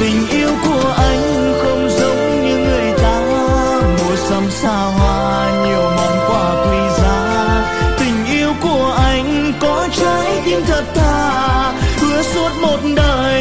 tình yêu của anh không giống như người ta. Mùa xăm xa hoa, nhiều món quà quý giá. Tình yêu của anh có trái tim thật thà. Hứa suốt một đời